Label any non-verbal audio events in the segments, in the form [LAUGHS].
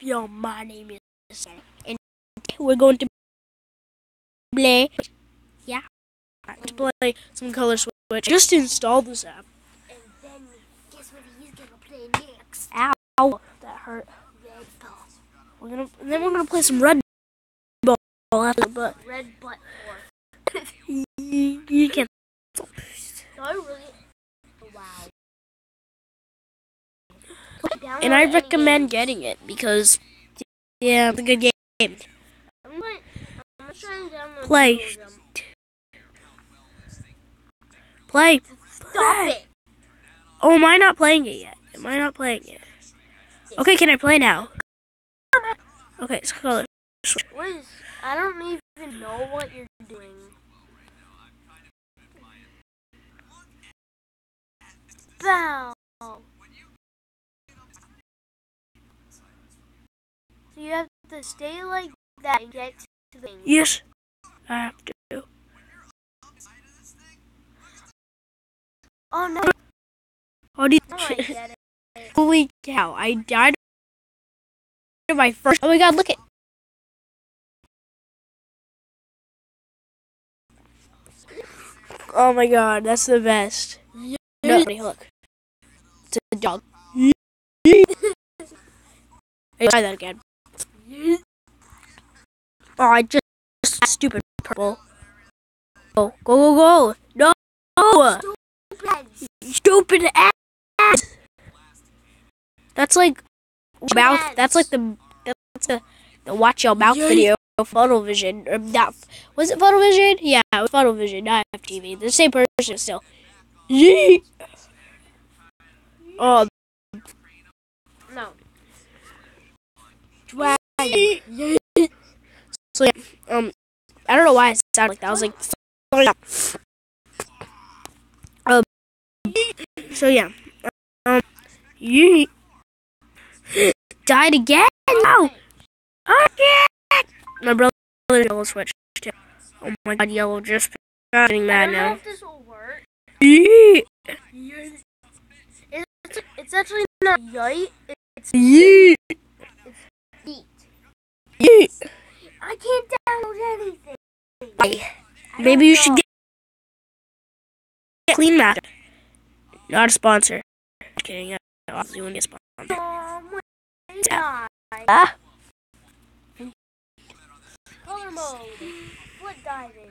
Yo, my name is and we're going to play. Yeah, to play some color switch. Just install this app. And then guess what he's gonna play next? Ow, that hurt. Red ball. We're gonna and then we're gonna play some red ball after, but Red butt four. you, you can. So I really wow. And I recommend getting it because yeah, it's a good game. I'm gonna, I'm gonna try and download Play. two of them. Play. Stop it! Oh, am I not playing it yet? Am I not playing it? Okay, can I play now? [LAUGHS] Okay, so color. What is? I don't even know what you're doing. Bow. So you have to stay like that and get to the. Yes, I have to. Oh no! Oh, no, I. [LAUGHS] Holy cow! I died. My first. Oh my god! Look at. Oh my god! That's the best. No, look. It's a dog. [LAUGHS] Hey, try that again. Oh, I just stupid purple. Go go go go! No! Stupid ass! That's like mouth. That's like the that's the, the watch your mouth video. Photo vision or not? Was it photo vision? Yeah, it was photo vision, not FTV. The same person still. Yeet. [LAUGHS] Oh, No. dragon. So yeah, um, I don't know why it sounded like that. I was like, [LAUGHS] um, so yeah, um, you died again. No, again. My brother yellow switch. too. Oh my god, yellow just getting I mad don't know now. if this will work. Yeet. It's, it's actually not yite. It's Yeet. eat. Yeet. I can't download anything. I Maybe you should get Clean Master. Not a sponsor. Just kidding. I was doing a sponsor. Oh my god. Ah. Color mode. Foot diving.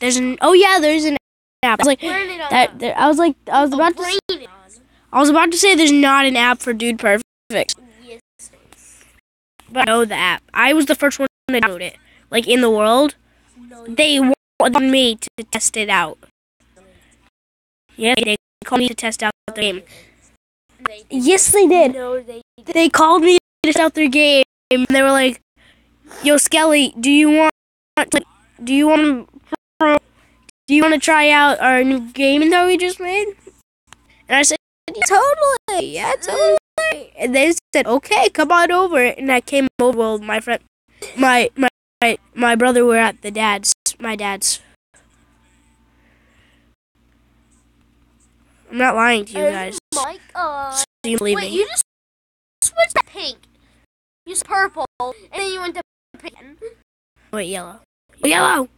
There's an oh yeah, there's an app. I was like Turn it on. that. There, I was like I was about to. Brain s- it on. I was about to say there's not an app for Dude Perfect. But I know the app. I was the first one to download it. Like in the world, they wanted me to test it out. Yeah, they called me to test out the game. Yes, they did. They called me to test out their game, and they were like, "Yo, Skelly, do you want, like, do you want to, do you want to try out our new game that we just made?" And I said, "Totally, yeah, totally." And they said, "Okay, come on over." And I came over. Well, my friend, my my my, my brother were at the dad's, my dad's. I'm not lying to you oh guys. Oh my god. So you believe Wait, me? you just switched to pink. You said purple, and then you went to pink. Wait, yellow. Yellow.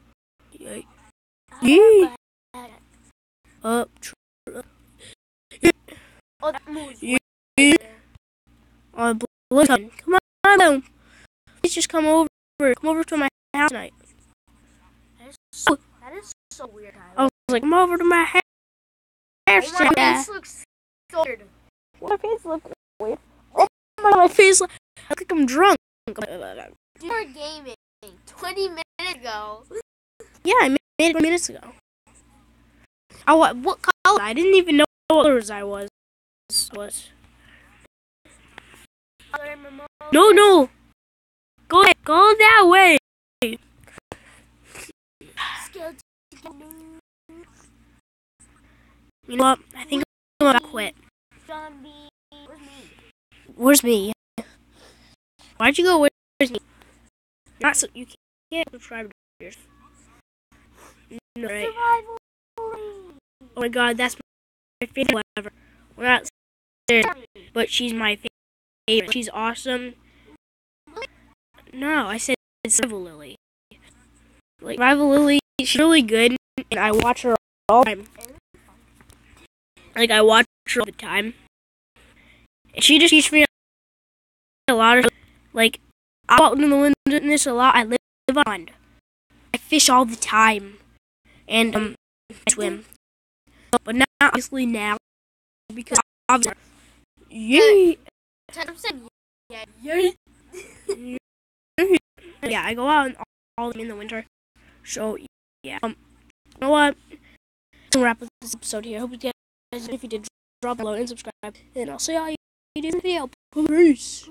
Yay. Yee. Up. tr- Oh, that moves. Yee. On. Come Come on, boom. Please just come over. Come over to my house tonight. That is so, that is so weird. I Tyler. was like, come over to my house Oh, my tonight. face looks so weird. My face look weird. Oh my, my face look I look like I'm drunk. You were gaming 20 minutes ago. Yeah, I made it minutes ago. Oh, what, what color? I didn't even know what colors I was. Was. No, no. Go. Go that way. You know what? I think I'm gonna quit. Where's me? Where's me? Why'd you go? Where's me? Not so you can't subscribe to yours. No, right? Oh my god, that's my favorite ever. We're not but she's my favorite. She's awesome. No, I said it's Rival Lily. Like Rival Lily, she's really good, and I watch her all the time. Like I watch her all the time. And she just teaches me a lot of like I out in the wilderness a lot. I live on. I fish all the time, and um, I swim. But not obviously now because obviously, yay, Saying, [LAUGHS] yeah. yeah, I go out and all in the winter. So yeah, um, you know what? To wrap up this episode here. Hope you guys, if you did, drop below and subscribe, and I'll see y'all in the video. Peace.